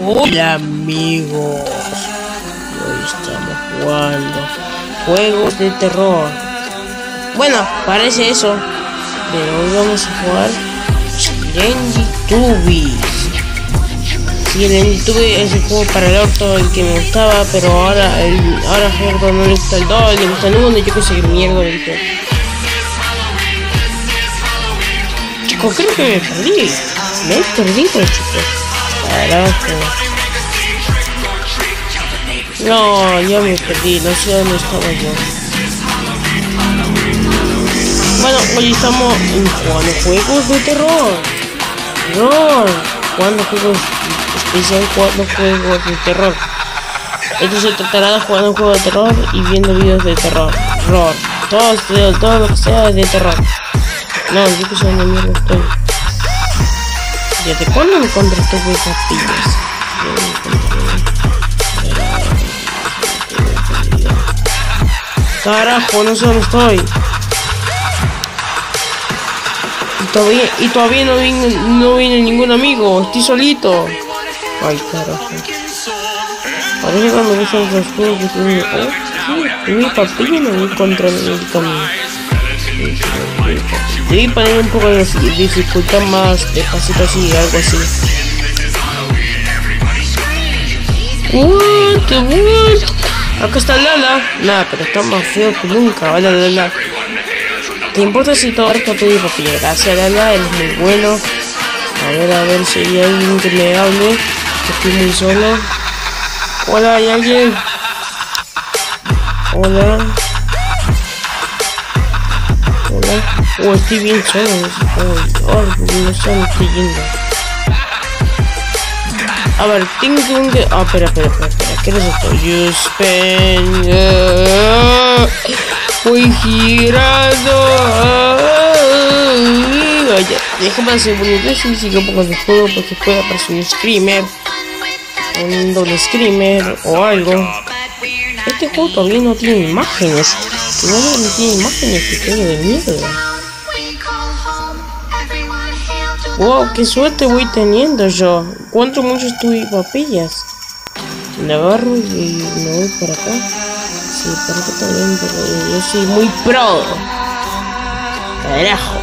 Hola amigos, hoy estamos jugando juegos de terror. Bueno, parece eso, pero hoy vamos a jugar Challenge Tubis. Sí, el Tube es el juego para el orto, el que me gustaba, pero ahora el, ahora no le gusta el 2, le gusta el 1, yo que sé mierda del juego. Chicos, creo que me perdí. Me he perdido, chicos. Carajo. No, ya me perdí, no sé dónde estaba yo. Bueno, hoy estamos jugando juegos de terror. Terror. Jugando juegos especial, jugando juegos de terror. Esto se tratará de jugar un juego de terror y viendo videos de terror. Terror. Todo, todo, todo lo que sea de terror. No, yo que sé dónde mierda estoy. ¿Desde cuándo encontré esas pillas? Carajo, no sé dónde estoy. Y todavía, y todavía no viene, no viene ningún amigo, estoy solito. Ay, carajo. Parece que me gustan los juegos que tienen. Oh, sí, mi papilla me voy contra el camino. Debí poner un poco de dificultad más despacito así, algo así. What? Acá está Lala. Nada, pero está más feo que nunca. Hola Lala. ¿Te importa si todo esto te digo papilla? Gracias Lala, eres muy bueno. A ver, a ver si hay alguien que me hable. Que estoy muy solo. Hola, ¿hay alguien? Hola. Hola. Oh, estoy bien solo. Oh, oh, no sé dónde estoy yendo. A ver, tengo que... Ah, espera, espera, espera, espera. ¿Qué es esto? You spend... Uh, voy girando... Uh, oye, déjame hacer boludez y sigo un poco de juego porque puede aparecer un screamer. Un doble screamer o algo. Este juego todavía no tiene imágenes. No, tiene imágenes, que tengo de mierda. Wow, qué suerte voy teniendo yo. Encuentro muchos papillas. Le agarro y me voy para acá. Sí, para acá también, pero yo soy muy pro. Carajo.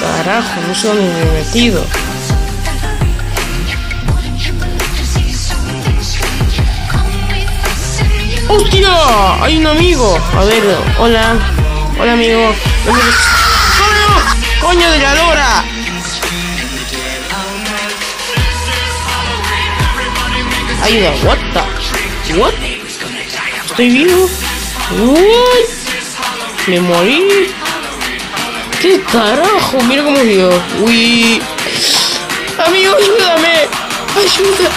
Carajo, no sé dónde me metido. ¡Hostia! Hay un amigo. A ver, hola. Hola, amigo. ¡Coño! ¡Coño de la lora! Ayuda, what the? What? ¿Estoy vivo? What? ¿Me morí? ¿Qué carajo? Mira cómo vivo. Uy. Amigo, ayúdame. Ayuda.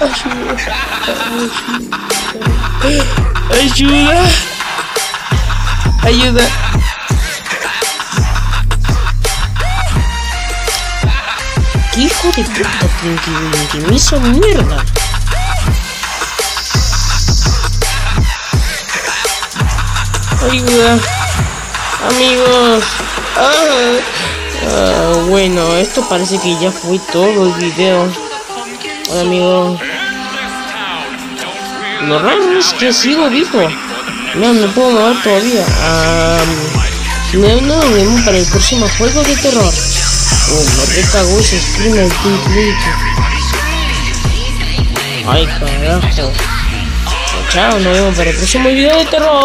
Ayuda. Ayuda. Ayuda. ¿Qué hijo de puta que me hizo mierda? Ayuda. Amigos. Ah. Ah, bueno, esto parece que ya fue todo el video. Hola amigo. Lo raro es que sigo vivo. No, me puedo mover todavía. Um, no, no, nos vemos para el próximo juego de terror. Oh, me recagó ese screamer Team Ay, carajo. Chao, nos vemos para el próximo video de terror.